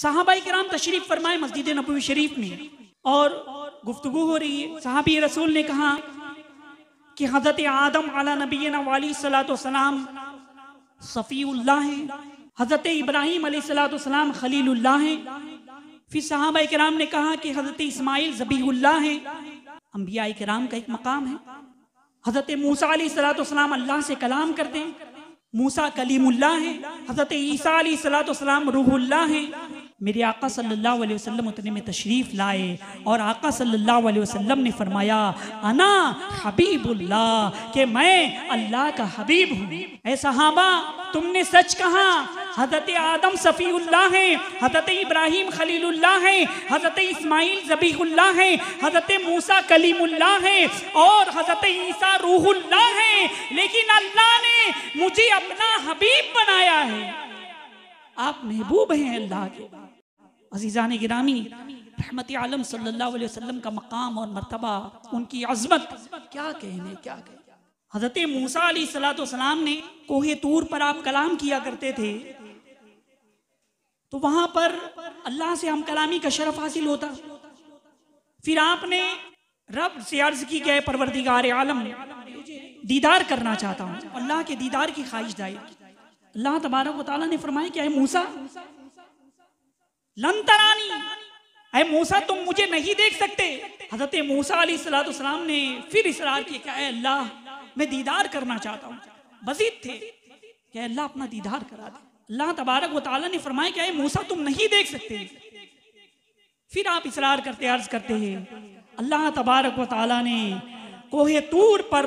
साहबा कराम तशरीफ़ फरमाए मस्जिद नबी शरीफ में, और गुफ्तगु हो रही है। साहबी रसूल ने कहा कि हज़रत आदम अला नबी वाली सलाम सफ़ीउल्लाह हैं। हज़रत इब्राहिम सलाम खलीलुल्लाह हैं। फिर साहबा कराम ने कहा कि हज़रत इस्माइल जबीउल्लाह हैं। अम्बिया कराम का एक मकाम है। हज़रत मूसा सलाम अल्लाह से कलाम करते हैं। मूसा कलीमुल्लाह है। हज़रत ईसा सलाम रूहुल्लाह है। मेरे आका सल्लल्लाहु अलैहि वसल्लम उतने में तशरीफ़ लाए और आका सल्लल्लाहु अलैहि वसल्लम ने फरमाया, अना हबीबुल्लाह, कि मैं अल्लाह का हबीब हूँ। ऐ सहाबा, तुमने सच कहा, हज़रत आदम सफ़ीउल्लाह है, हज़रत इब्राहिम खलीलुल्लाह है, हज़रत इस्माइल जबीहुल्लाह है, हज़रत मूसा कलीमुल्लाह है और हज़रत ईसा रूहुल्लाह है। लेकिन अल्लाह ने मुझे अपना हबीब बनाया है। महबूब हैं अल्लाह के अजीज़ान गिरामी, रहमत आलम सल्लल्लाहु अलैहि वसल्लम का मकाम और मर्तबा, उनकी अजमत। क्या कहने क्या कहने। हज़रत मूसा सलाम ने कोहे तूर पर आप कलाम किया करते थे तो वहाँ पर अल्लाह से हम कलामी का शरफ हासिल होता। फिर आपने रब से अर्ज़ की गए परवरदिगार आलम, दीदार करना चाहता हूँ। अल्लाह के दीदार की ख्वाहिश दायर अल्लाह तबारक वाली ने फरमाया क्या है मूसा, लंतरानी अरे मूसा, तुम मुझे नहीं देख सकते। हज़रत मूसा सलाम ने फिर इसरार किया क्या अल्लाह, मैं दीदार करना चाहता हूँ। बजीद थे क्या अल्लाह, अपना दीदार करा दे। अल्लाह तबारक वाली ने फरमाया क्या मूसा, तुम नहीं देख सकते। फिर आप इसरार करते, अर्ज़ करते हैं। अल्लाह तबारक वाली ने कोहे तूर पर,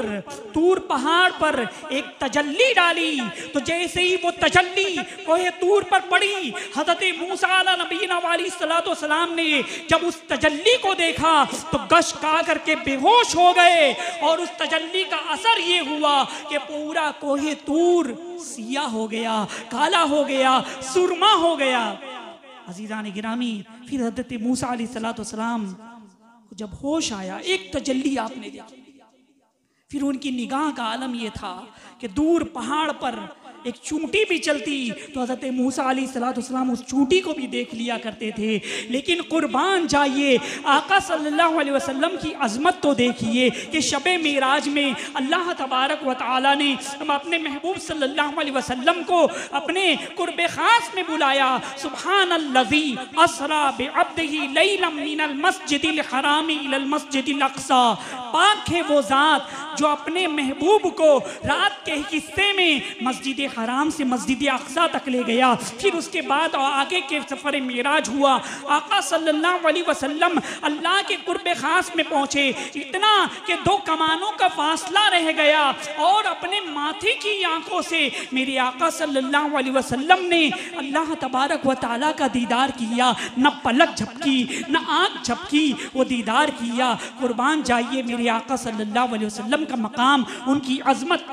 तूर पहाड़ पर एक तजल्ली डाली। तो जैसे ही वो तजल्ली कोहे तूर पर पड़ी, हज़रत मूसा नबीना वाली सलाम ने जब उस तजल्ली को देखा तो गश का करके बेहोश हो गए। और उस तजल्ली का असर ये हुआ कि पूरा कोहे तूर सिया हो गया, काला हो गया, सुरमा हो गया। अजीजा ने गिरामी, फिर हज़रत मूसा सलाम जब होश आया, एक तजल्ली आपने देखी। फिर उनकी निगाह का आलम यह था कि दूर पहाड़ पर एक चूंटी भी चलती। तो हज़रत मूसा अली सलाम उस चूंटी को भी देख लिया करते थे। लेकिन कुर्बान जाइए, आका सल्लल्लाहु अलैहि वसल्लम की अजमत तो देखिए कि शब मेराज में अल्लाह तबारक व ताली ने हम अपने महबूब सल्लल्लाहु अलैहि वसल्लम को अपने कुर्ब ख़ास में बुलाया। सुबहान अल्लज़ी असरा मस्जिदिल हरामी अक्सा। पाक है वो ज़ात जो अपने महबूब को रात के हिस्से में मस्जिद हराम से मस्जिद अक्सा तक ले गया। फिर उसके बाद आगे के सफ़र मराज हुआ। आका सल्लल्लाहु अलैहि वसल्लम अल्लाह के कुर्ब ख़ास में पहुँचे। इतना कि दो कमानों का फासला रह गया और अपने माथे की आँखों से मेरे आका सल्लल्लाहु अलैहि वसल्लम ने अल्लाह तबारक व ताला का दीदार किया। न पलक झपकी, न आँख झपकी, वो दीदार किया। कुर्बान जाइए मेरे आका सल्लल्लाहु अलैहि वसल्लम का मकाम, उनकी अजमत